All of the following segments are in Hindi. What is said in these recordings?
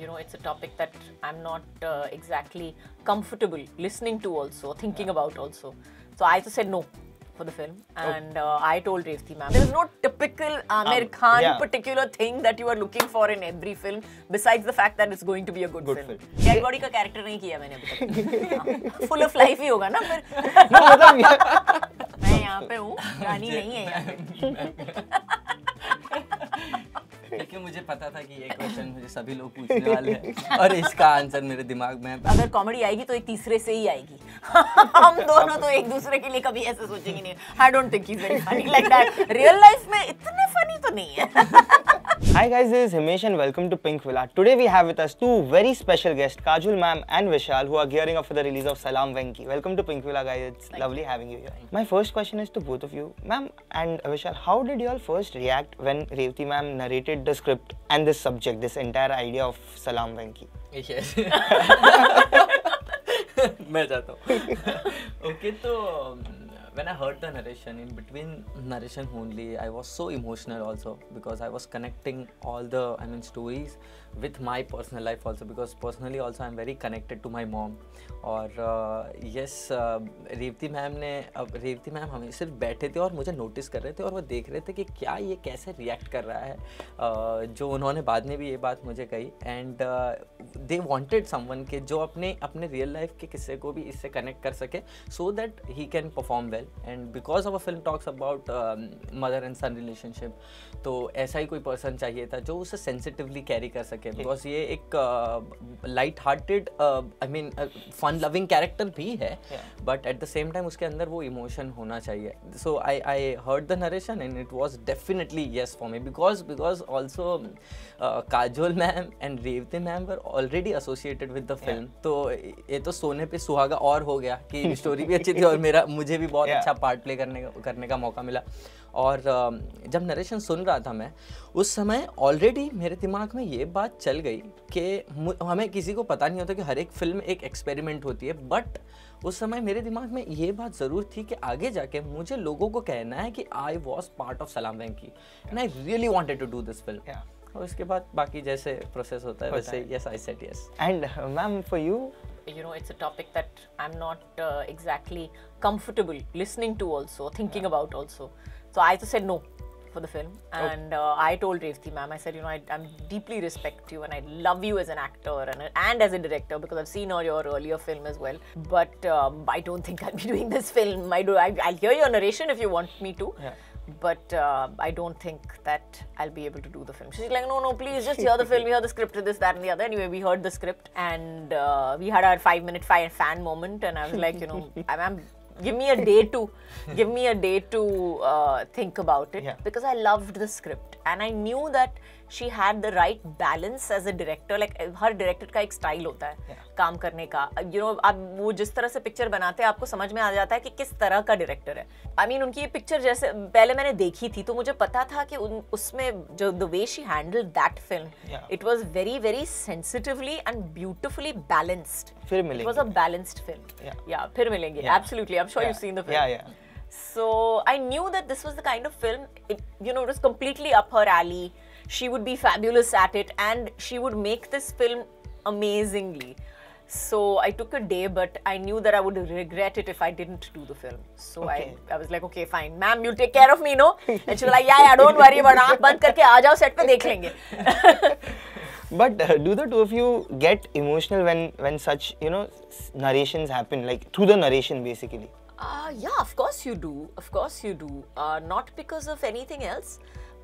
you know, it's a topic that I'm not uh, exactly comfortable listening to also, thinking about also. So I just said no for the film, and uh, I told Revati ma'am there is no typical Amir Um, Khan yeah. particular thing that you are looking for in every film, besides the fact that it's going to be a good, Good film. film. Dead body का character नहीं किया मैंने अभी तक फुल ऑफ लाइफ ही होगा ना फिर No, मतलब ये- मैं यहाँ पे हूँ रानी नहीं है यहाँ पे क्योंकि मुझे पता था कि ये क्वेश्चन मुझे सभी लोग पूछने वाले हैं और इसका आंसर मेरे दिमाग में है। अगर कॉमेडी आएगी तो एक तीसरे से ही आएगी। हम दोनों तो एक दूसरे के लिए कभी ऐसे सोचेंगे नहीं। I don't think is very funny like that real life में इतने फनी तो नहीं है। Hi guys, this is Himesh and welcome to Pink Villa. Today we have with us two very special guests, Kajul ma'am and Vishal, who are gearing up for the release of Salam Venki. Welcome to Pink Villa guys, it's lovely having you here. My first question is to both of you. Ma'am and Vishal, how did you all first react when Revati ma'am narrated the script and this subject, this entire idea of Salam Venki? Yes. मैं जाता हूँ ओके तो when I heard the narration in between narration only I was so emotional also because I was connecting all the I mean stories with my personal life also because personally also I'm very connected to my mom और यस रेवती मैम ने अब रेवती मैम हमें सिर्फ़ बैठे थे और मुझे नोटिस कर रहे थे और वो देख रहे थे कि क्या ये कैसे रिएक्ट कर रहा है uh, जो उन्होंने बाद में भी ये बात मुझे कही एंड दे वांटेड समवन के जो अपने अपने रियल लाइफ के किस्से को भी इससे कनेक्ट कर सके so that he can perform well and because of a film talks about mother and son relationship तो ऐसा ही कोई पर्सन चाहिए था जो उसे सेंसिटिवली कैरी कर सके। बिकॉज़ ये एक light hearted I mean fun loving character भी है but at the same time उसके अंदर वो इमोशन होना चाहिए। So I I heard the narration and it was definitely yes for me because because also Kajol ma'am and Revathi ma'am were already associated with the film तो ये तो सोने पे सुहागा और हो गया कि स्टोरी भी अच्छी थी और मेरा मुझे भी बहुत. अच्छा पार्ट प्ले करने का करने का मौका मिला। और जब नरेशन सुन रहा था मैं उस समय ऑलरेडी मेरे दिमाग में ये बात चल गई कि हमें किसी को पता नहीं होता कि हर एक फ़िल्म एक एक्सपेरिमेंट होती है बट उस समय मेरे दिमाग में ये बात ज़रूर थी कि आगे जाके मुझे लोगों को कहना है कि आई was part of Salaam Venky and I really wanted to do this film और उसके बाद बाकी जैसे प्रोसेस होता है वैसे yes I said yes And uh, ma'am, for you, know it's a topic that i'm not uh, exactly comfortable listening to also thinking about also. So i just said no for the film and uh, i told Revati ma'am i said you know I, i'm deeply respect you and i love you as an actor and, and as a director because i've seen all your earlier film as well. But um, i don't think i'll be doing this film. I do I, i'll hear your narration if you want me to. Yeah. But uh, I don't think that I'll be able to do the film. She's like, no, no, please just hear the film, hear the script, this, that, and the other. Anyway, we heard the script and uh, we had our five minute fan moment, and I was like, you know, I'm, I'm give me a day to give me a day to uh, think about it Yeah. because I loved the script and I knew that she had the right balance as a director. Like हर director का एक style होता है काम करने का यू नो आप वो जिस तरह से पिक्चर बनाते हैं आपको समझ में आ जाता है कि किस तरह का डायरेक्टर है आई I मीन mean, उनकी ये पिक्चर जैसे पहले मैंने देखी थी तो मुझे पता था कि उन उसमें जो the way she handle that film Yeah. It was very very sensitively and beautifully balanced फिर इट वाज मिलेंगे. A balanced film Yeah. या फिर मिलेंगे Yeah. Absolutely I am sure you Yeah. Seen the film Yeah, yeah. So I knew that this was the kind of film, it, you know, it was completely up her alley. She would be fabulous at it, and she would make this film amazingly. So I took a day, but I knew that I would regret it if I didn't do the film. So Okay. I, I was like, okay, fine, ma'am, you'll take care of me, no? And she was like, yeah, yeah, don't worry, but आँख बंद करके आ जाओ set पे देख लेंगे. But uh, do the two of you get emotional when when such you know s- narrations happen, like through the narration basically? Uh, yeah, of course you do. Of course you do. Uh, not because of anything else,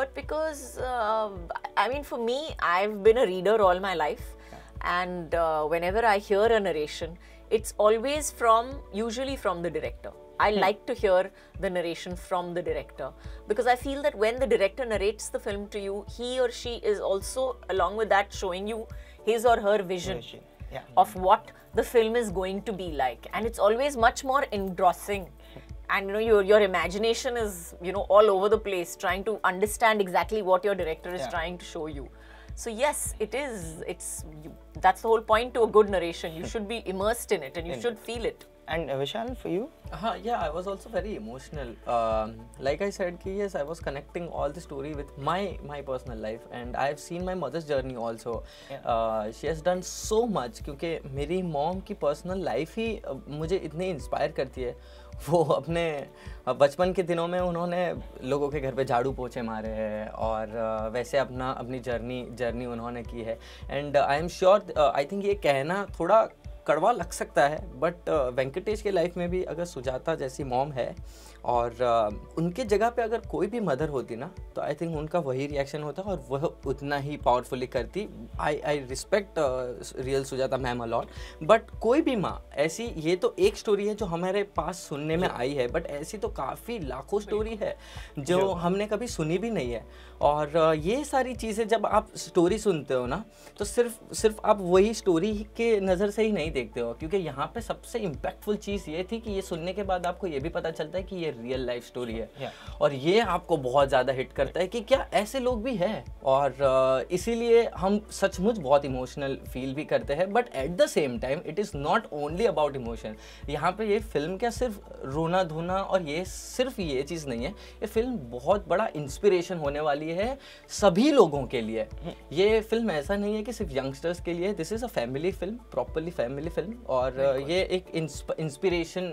but because, uh, I mean, for me, I've been a reader all my life. And uh, whenever I hear a narration, it's always from, usually from the director. I like to hear the narration from the director because I feel that when the director narrates the film to you, he or she is also, along with that, showing you his or her vision Vision, yeah. of what the film is going to be like and it's always much more engrossing and you know your your imagination is you know all over the place trying to understand exactly what your director is Yeah. trying to show you. So yes it is it's you, that's the whole point to a good narration. You should be immersed in it and you should feel it And uh, Vishal, for you? Uh, yeah, I was also very emotional. Um, like I said, ki, yes, I was connecting all the story with my my personal life, and I have seen my mother's journey also. Yeah. Uh, she has done so much क्योंकि मेरी मॉम की पर्सनल लाइफ ही uh, मुझे इतनी इंस्पायर करती है वो अपने uh, बचपन के दिनों में उन्होंने लोगों के घर पे झाड़ू पोछे मारे हैं और uh, वैसे अपना अपनी जर्नी जर्नी उन्होंने की है and I am sure I think ये कहना थोड़ा कड़वा लग सकता है बट वेंकटेश के लाइफ में भी अगर सुजाता जैसी मॉम है और uh, उनके जगह पे अगर कोई भी मदर होती ना तो आई थिंक उनका वही रिएक्शन होता और वह उतना ही पावरफुली करती। I I respect real Sujata ma'am a lot but कोई भी माँ ऐसी ये तो एक स्टोरी है जो हमारे पास सुनने में आई है बट ऐसी तो काफ़ी लाखों स्टोरी है जो हमने कभी सुनी भी नहीं है। और uh, ये सारी चीज़ें जब आप स्टोरी सुनते हो ना तो सिर्फ़ सिर्फ़ आप वही स्टोरी के नज़र से ही नहीं देखते हो? क्योंकि यहाँ पे सबसे इम्पैक्टफुल चीज़ ये थी कि ये सुनने के बाद आपको ये भी पता चलता है कि ये रियल लाइफ स्टोरी है। Yeah. और ये आपको बहुत ज़्यादा हिट करता है कि क्या ऐसे लोग भी हैं? और इसीलिए हम सचमुच बहुत इमोशनल फील भी करते हैं but at the same time it is not only about emotion यहाँ पे ये फ़िल्म क्या सिर्फ़ रोना धोना और ये सिर्फ़ ये चीज़ नहीं है ये फ़िल्म बहुत बड़ा इंस्पिरेशन होने वाली है सभी लोगों के लिए। ये फ़िल्म ऐसा नहीं है कि सिर्फ़ यंगस्टर्स के लिए this is a family film properly family film और uh, ये एक इंस्पिरेशन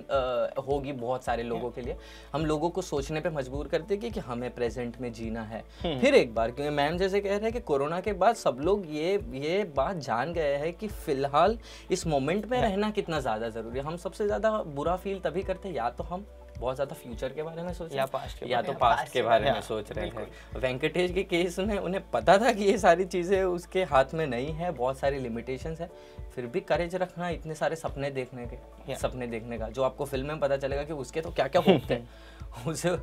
होगी बहुत सारे लोगों के लिए। हम लोगों को सोचने पे मजबूर करते हैं कि, कि हमें प्रेजेंट में जीना है। फिर एक बार क्योंकि मैम जैसे कह रहे हैं कि कोरोना के बाद सब लोग ये ये बात जान गए हैं कि फ़िलहाल इस मोमेंट में रहना कितना ज़्यादा ज़रूरी है। हम सबसे ज़्यादा बुरा फील तभी करते हैं या तो हम बहुत ज़्यादा फ्यूचर के बारे में सोच या past के या तो। पास्ट के बारे में सोच रहे हैं। वेंकटेश के केस में उन्हें पता था कि ये सारी चीज़ें उसके हाथ में नहीं है बहुत सारी लिमिटेशंस है। फिर भी करेज रखना इतने सारे सपने देखने के सपने देखने का जो आपको फ़िल्म में पता चलेगा कि उसके तो क्या क्या होते हैं उसे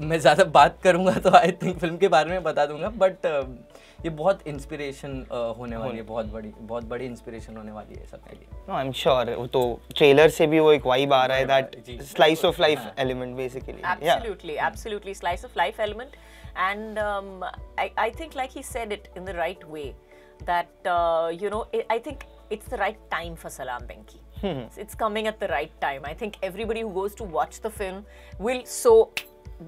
मैं ज़्यादा बात करूँगा तो आई थिंक फ़िल्म के बारे में बता दूँगा बट ये बहुत इंस्पिरेशन होने वाली है बहुत बड़ी बहुत बड़ी इंस्पिरेशन होने वाली है सबके लिए No, I'm sure. वो तो ट्रेलर से भी वो एक वाइब आ रहा है that. Slice of life element basically absolutely yeah. absolutely slice of life element and um, I, I think like he said it in the right way that uh, you know it, i think it's the right time for salam benki hmm. it's coming at the right time i think everybody who goes to watch the film will so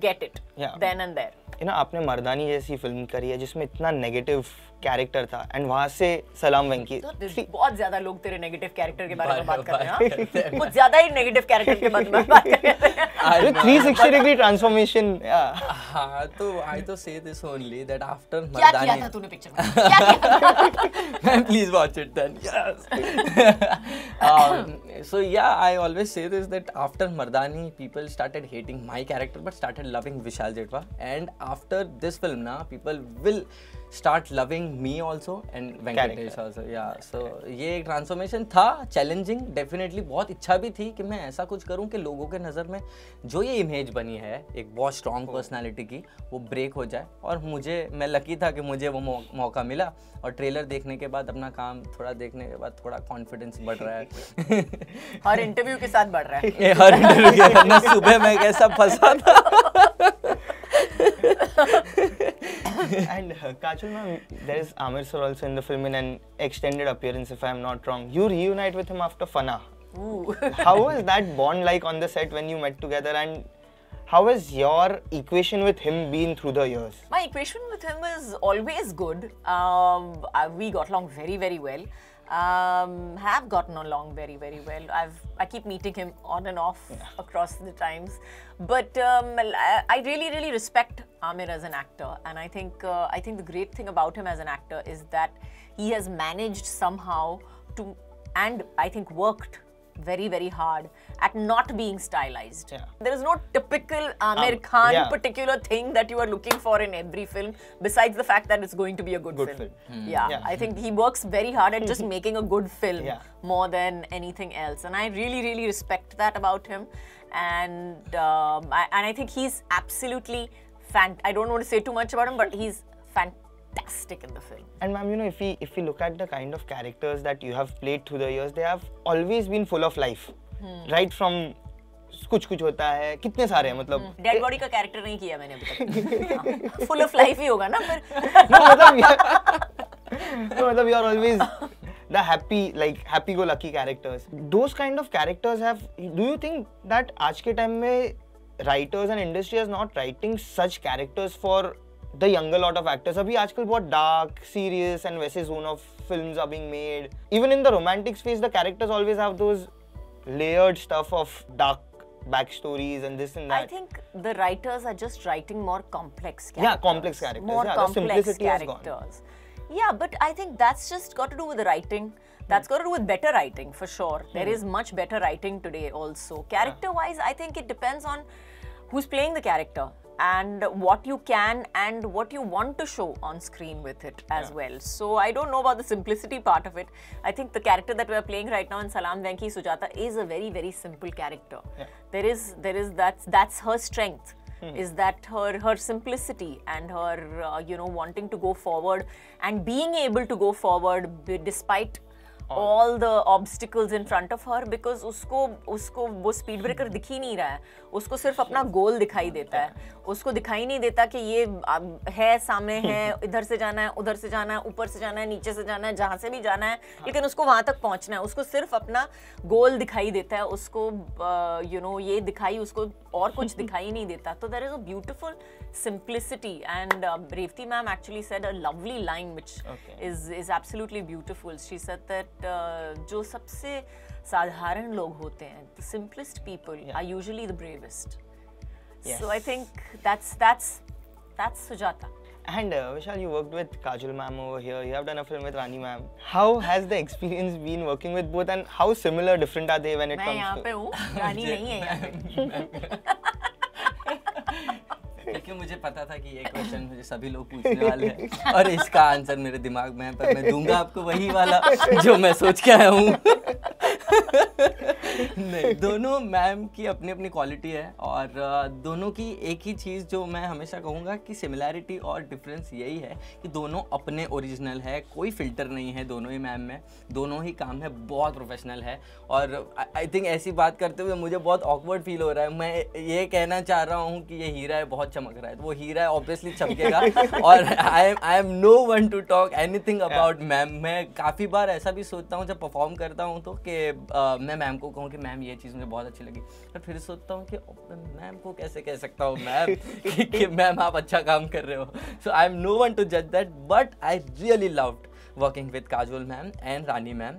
get it yeah. then and there you know आपने मर्दानी जैसी फ़िल्म करी है जिसमें इतना नेगेटिव कैरेक्टर था एंड वहाँ से सलाम वेंकी बहुत ज़्यादा लोग तेरे नेगेटिव कैरेक्टर के बारे में बात कर रहे हैं हाँ? कुछ ज़्यादा ही नेगेटिव कैरेक्टर के बारे में बात कर रहे हैं I know. 360 डिग्री ट्रांसफॉर्मेशन हाँ तो आई तो say this only that after Mardaani क्या किया था तूने पिक्चर में क्या किया था? Man, please watch it then. So yeah, I always say this that after Mardani, people started hating my character but started loving Vishal Jetwa. And after this film, now people will start loving me also and Venkatesh Character. also. Yeah. So ये एक ट्रांसफॉर्मेशन था चैलेंजिंग डेफिनेटली बहुत इच्छा भी थी कि मैं ऐसा कुछ करूँ कि लोगों के नज़र में जो ये इमेज बनी है एक बहुत स्ट्रॉन्ग पर्सनालिटी की वो ब्रेक हो जाए और मुझे मैं लकी था कि मुझे वो मौ, मौका मिला और ट्रेलर देखने के बाद अपना काम थोड़ा देखने के बाद थोड़ा कॉन्फिडेंस बढ़ रहा है हर इंटरव्यू के साथ बढ़ रहा है हर इंटरव्यू के सुबह मैं कैसा फंसा था and uh, Kajal ma'am, there is Amir sir also in the film in an extended appearance, if I'm not wrong. You reunite with him after Fana. Ooh. How was that bond like on the set when you met together, and how has your equation with him been through the years? My equation with him is always good. Um, uh, we got along very, very well. Um, have gotten along very, very well. I've I keep meeting him on and off across the times, but um, I I really, really respect Amir as an actor, and I think uh, I think the great thing about him as an actor is that he has managed somehow to, and I think worked very, very hard at not being stylized. Yeah. There is no typical Amir Um, Khan yeah. particular thing that you are looking for in every film, besides the fact that it's going to be a good, Good film. film. Yeah, Yeah. I think he works very hard at just making a good film more than anything else, and I really, really respect that about him. And um, I, and I think he's absolutely fan. I don't want to say too much about him, but he's fantastic in the film. And ma'am, you know, if we if we look at the kind of characters that you have played through the years, they have always been full of life, right from कुछ कुछ होता है कितने सारे हैं मतलब डेड बॉडी का कैरेक्टर नहीं किया मैंने अभी तक फुल ऑफ़ लाइफ ही होगा ना फिर no, मतलब no, मतलब you are always the happy like happy go lucky characters those kind of characters have do you think that aaj ke time mein writers and industry is not writing such characters for the younger lot of actors abhi aajkal bahut dark serious and वैसे zone of films are being made even in the romantic space the characters always have those layered stuff of dark backstories and this and that. I think the writers are just writing more complex characters. Yeah, complex characters. More yeah, complex characters. Yeah, but I think that's just got to do with the writing. That's got to do with better writing for sure. There Hmm. is much better writing today also. Character wise, I think it depends on who's playing the character and what you can and what you want to show on screen with it as well. So I don't know about the simplicity part of it. I think the character that we're playing right now in Salam Venki Sujata is a very very simple character. There is there is that's that's her strength. Is that her her simplicity and her uh, you know wanting to go forward and being able to go forward b- despite all the obstacles in front of her because उसको उसको वो स्पीड ब्रेकर दिख ही नहीं रहा है उसको सिर्फ़ अपना गोल दिखाई देता है उसको दिखाई नहीं देता कि ये है सामने है इधर से जाना है उधर से जाना है ऊपर से जाना है नीचे से जाना है जहाँ से भी जाना है लेकिन उसको वहाँ तक पहुँचना है उसको सिर्फ़ अपना गोल दिखाई देता है उसको यू नो ये दिखाई उसको और कुछ दिखाई नहीं देता तो there is a beautiful simplicity and uh, Revati ma'am actually said a lovely line which Okay. is is absolutely beautiful she said that uh, जो सबसे साधारण लोग होते हैं the simplest people Yeah. are usually the bravest Yes. so I think that's that's that's Sujata And uh, Vishal, you worked with Kajol ma'am over here. You have done a film with Rani ma'am. How has the experience been working with both, and how similar, different are they when it मैं यहाँ comes पे to? हूँ रानी नहीं है यहाँ पे क्योंकि मुझे पता था कि ये क्वेश्चन मुझे सभी लोग पूछने वाले हैं। और इसका आंसर मेरे दिमाग में है, पर मैं दूँगा आपको वही वाला जो मैं सोच के आया हूँ। नहीं। दोनों मैम की अपनी अपनी क्वालिटी है और दोनों की एक ही चीज़ जो मैं हमेशा कहूँगा कि सिमिलैरिटी और डिफरेंस यही है कि दोनों अपने ओरिजिनल है कोई फ़िल्टर नहीं है दोनों ही मैम में। दोनों ही काम है बहुत प्रोफेशनल है और आई थिंक ऐसी बात करते हुए मुझे बहुत ऑकवर्ड फील हो रहा है। मैं ये कहना चाह रहा हूँ कि ये हीरा है बहुत चमक रहा है। तो वो हीरा है ऑब्वियसली चमकेगा और I am I am no one to talk anything about ma'am. मैं काफ़ी बार ऐसा भी सोचता हूँ जब परफॉर्म करता हूँ तो कि मैं मैम को कहूँ कि मैम ये चीज़ मुझे बहुत अच्छी लगी। मैं फिर सोचता हूँ कि मैम को कैसे कह सकता हूँ मैम कि, मैम आप अच्छा काम कर रहे हो। So I am no one to जज that but I really loved working with Kajol ma'am and Rani ma'am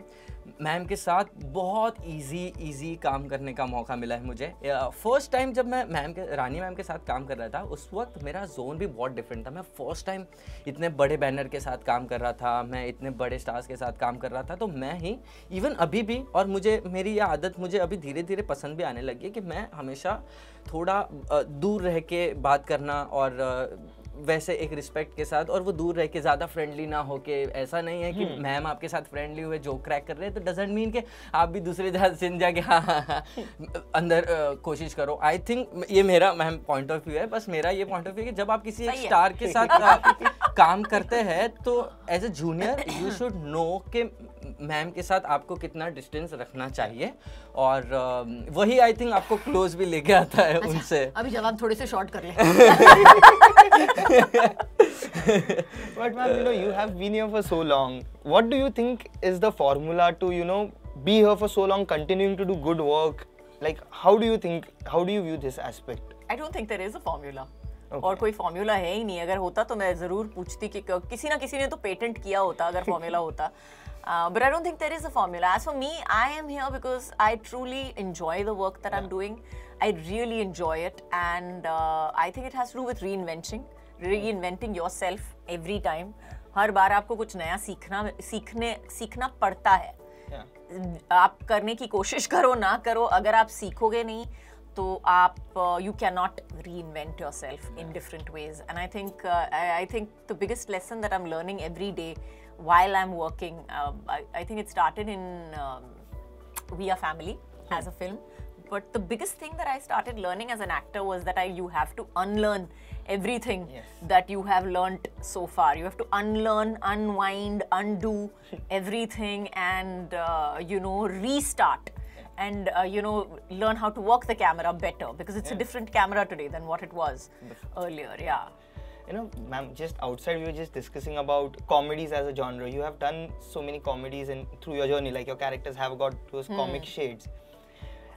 ma'am के साथ बहुत इजी इजी काम करने का मौका मिला है मुझे। फ़र्स्ट टाइम जब मैं मैम के, रानी मैम के साथ काम कर रहा था, उस वक्त मेरा जोन भी बहुत डिफरेंट था। मैं फ़र्स्ट टाइम इतने बड़े बैनर के साथ काम कर रहा था, मैं इतने बड़े स्टार्स के साथ काम कर रहा था तो मैं ही इवन अभी भी, और मुझे, मेरी ये आदत मुझे अभी धीरे धीरे पसंद भी आने लगी कि मैं हमेशा थोड़ा दूर रह के बात करना और वैसे एक रिस्पेक्ट के साथ और वो दूर रह के ज़्यादा फ्रेंडली ना हो के ऐसा नहीं है कि मैम आपके साथ फ्रेंडली हुए जो क्रैक कर रहे हैं तो डजेंट मीन के आप भी दूसरे जगह से जाके हाँ हाँ हाँ अंदर कोशिश करो। आई थिंक ये मेरा मैम पॉइंट ऑफ़ व्यू है बस मेरा ये पॉइंट ऑफ़ व्यू है कि जब आप किसी एक स्टार के साथ काम करते हैं तो as a junior you should know कि मैम के साथ आपको कितना डिस्टेंस रखना चाहिए? और वही आई थिंक आपको क्लोज भी लेके आता है अच्छा, उनसे। अभी जवाब थोड़े से शॉर्ट कर ले। But ma'am you know you have been here for so long what do you think is the formula to you know be here for so long continuing to do good work like how do you think how do you view this aspect I don't think there is a formula Okay. और कोई फॉर्मूला है ही नहीं। अगर होता तो मैं ज़रूर पूछती कि किसी ना किसी ने तो पेटेंट किया होता अगर फॉर्मूला होता। But I don't think there is a formula as for me I am here because I truly enjoy the work that yeah. I'm doing. I really enjoy it, and uh, I think it has to do with reinventing, reinventing yourself every time. हर बार आपको कुछ नया सीखना सीखने सीखना पड़ता है Yeah. आप करने की कोशिश करो ना करो अगर आप सीखोगे नहीं तो आप you can not reinvent yourself in different ways and I think I think the biggest lesson that I am learning every day while I'm working. Um, I, I think it started in um, We Are Family as a film. But the biggest thing that I started learning as an actor was that I, you have to unlearn everything Yes. that you have learned so far. You have to unlearn, unwind, undo everything, and uh, you know restart. And uh, you know learn how to work the camera better because it's a different camera today than what it was earlier. Yeah you know, ma'am, just outside we were just discussing about comedies as a genre. You have done so many comedies and through your journey, like your characters have got those comic shades.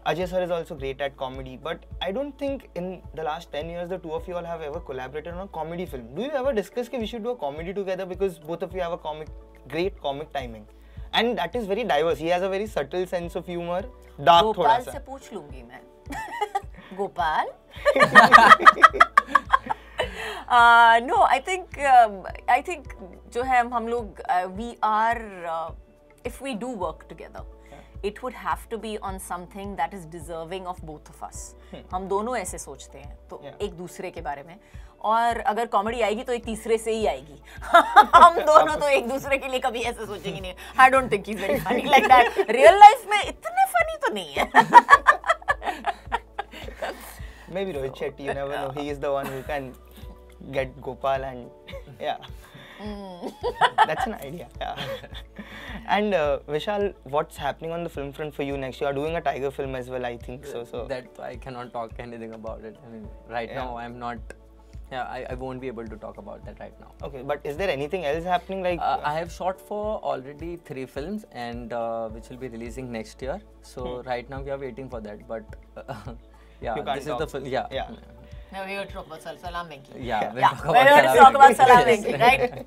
Ajay sir is also great at comedy, but I don't think in the last 10 years the two of you all have ever collaborated on a comedy film. Do you ever discuss that we should do a comedy together because both of you have a comic, great comic timing? And that is very diverse. He has a very subtle sense of humor, dark thoda Gopal sa. से पूछ लूंगी मैं Gopal No I think I think जो है हम लोग we are if we do work together it would have to be on something that is deserving of both of us हम दोनों ऐसे सोचते हैं तो Yeah. एक दूसरे के बारे में। और अगर कॉमेडी आएगी तो एक तीसरे से ही आएगी। हम दोनों तो एक दूसरे के लिए कभी ऐसे सोचेंगे नहीं। I don't think is very funny like that real life में इतने फनी तो नहीं है। Maybe Rohit Shetty, you never know. He is the one who can get Gopal and yeah. That's an idea. Yeah. and uh, Vishal, what's happening on the film front for you next? You are doing a tiger film as well, I think so. So that I cannot talk anything about it. I mean, right Yeah. now I'm not. Yeah, I, I won't be able to talk about that right now. okay, but is there anything else happening? Like Uh, I have shot for already three films and uh, which will be releasing next year. So right now we are waiting for that. But uh, yeah, this is the talk. film. Yeah. Yeah. No, we were talking about Sal- Salam Venki. Yeah, Yeah, talk we're about to Salam talk about Salam Yes. Right?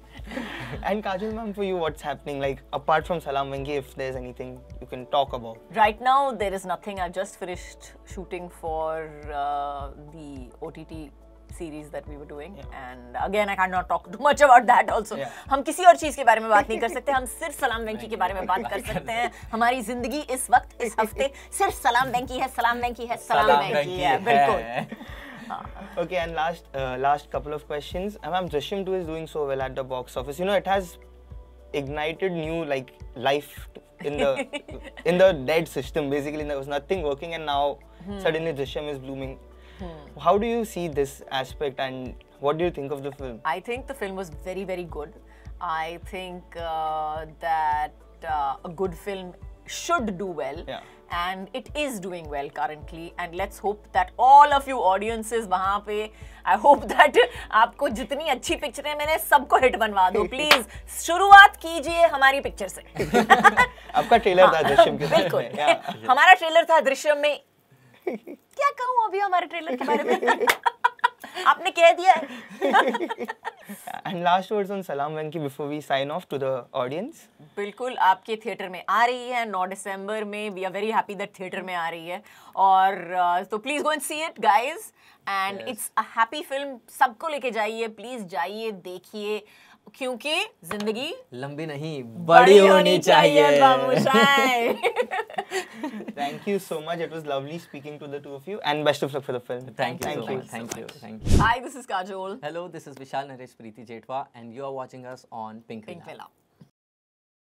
and Kajal ma'am, for you, what's happening? Like apart from Salam Venki, if there's anything you can talk about. Right now, there is nothing. I've just finished shooting for uh, the OTT series that we were doing, and again, I cannot talk too much about that. Also, Yeah. हम किसी और चीज़ के बारे में बात नहीं कर सकते. हम सिर्फ़ सलाम वेंकी के बारे में बात कर सकते हैं. हमारी ज़िंदगी इस वक्त, इस हफ़्ते सिर्फ़ सलाम वेंकी है, सलाम वेंकी है, सलाम वेंकी है. बिल्कुल. Okay, and last uh, last couple of questions. Uh, Ma'am, Drishyam 2 is doing so well at the box office. You know, it has ignited new like life in the in the dead system. Basically, there was nothing working, and now suddenly Drishyam is blooming. How do you see this aspect, and what do you think of the film? I think the film was very, very good. I think uh, that uh, a good film should do well. Yeah. And it is doing well currently. And let's hope that all of you audiences वहाँ पे I hope that आपको जितनी अच्छी पिक्चरें मैंने सबको हिट बनवा दो प्लीज़ शुरुआत कीजिए हमारी पिक्चर से आपका ट्रेलर था दृश्यम के बिल्कुल. हमारा ट्रेलर था दृश्यम में क्या कहूँ अभी हमारे ट्रेलर के बारे में आपने कह दिया है And last words on Salam Venki before we sign off to the audience. बिल्कुल आपके थिएटर में आ रही है। नौ दिसंबर में we are very happy that theatre में आ रही है। और uh, तो please go and see it guys and it's a happy film सबको लेके जाइए। प्लीज़ जाइए देखिए। क्योंकि ज़िंदगी लंबी नहीं बड़ी होनी चाहिए thank you so much it was lovely speaking to the two of you and best of luck for the film thank you thank you thank you hi this is Kajol hello this is Vishal Naresh Preeti Jethwa and you are watching us on Pink film